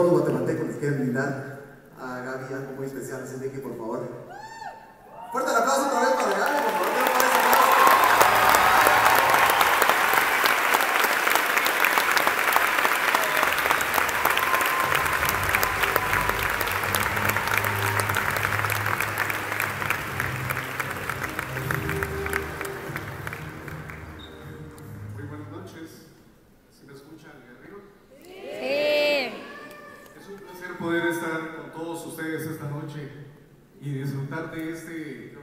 Los guatemaltecos les quieren brindar a Gaby algo muy especial, así que por favor. Fuerte el aplauso poder estar con todos ustedes esta noche y disfrutar de este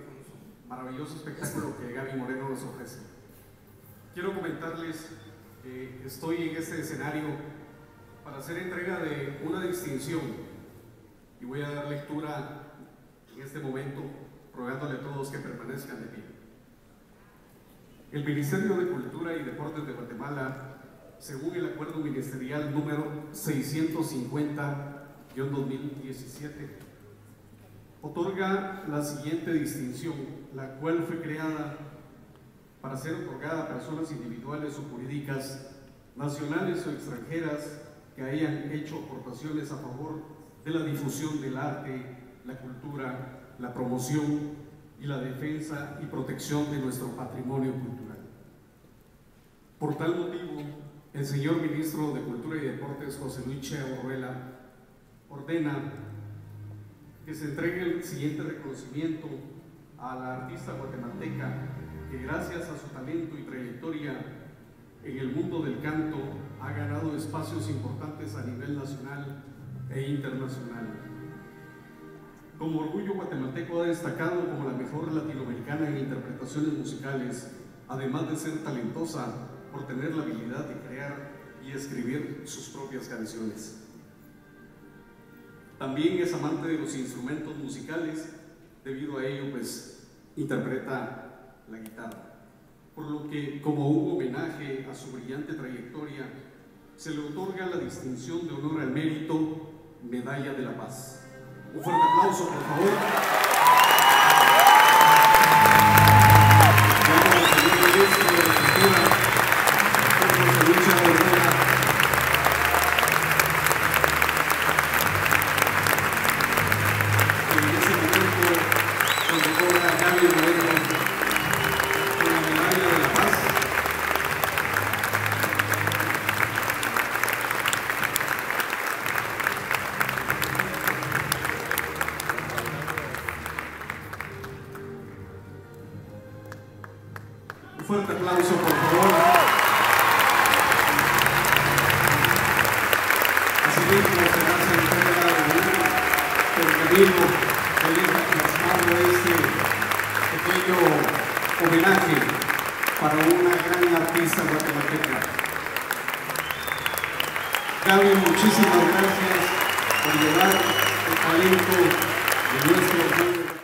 maravilloso espectáculo que Gaby Moreno nos ofrece. Quiero comentarles que estoy en este escenario para hacer entrega de una distinción y voy a dar lectura en este momento rogándole a todos que permanezcan de pie. El Ministerio de Cultura y Deportes de Guatemala, según el acuerdo ministerial número 650-2017, otorga la siguiente distinción, la cual fue creada para ser otorgada a personas individuales o jurídicas, nacionales o extranjeras, que hayan hecho aportaciones a favor de la difusión del arte, la cultura, la promoción y la defensa y protección de nuestro patrimonio cultural. Por tal motivo, el señor ministro de Cultura y Deportes, José Luis Chea ordena que se entregue el siguiente reconocimiento a la artista guatemalteca que gracias a su talento y trayectoria en el mundo del canto ha ganado espacios importantes a nivel nacional e internacional. Como orgullo guatemalteco ha destacado como la mejor latinoamericana en interpretaciones musicales, además de ser talentosa por tener la habilidad de crear y escribir sus propias canciones. También es amante de los instrumentos musicales, debido a ello pues interpreta la guitarra. Por lo que como un homenaje a su brillante trayectoria, se le otorga la distinción de honor al mérito Medalla de la Paz. Un fuerte aplauso, por favor. Fuerte aplauso, por favor. Asimismo, se hace entrega de un pergamino que deja plasmado este pequeño homenaje para una gran artista guatemalteca. Gaby, muchísimas gracias por llevar el talento de nuestro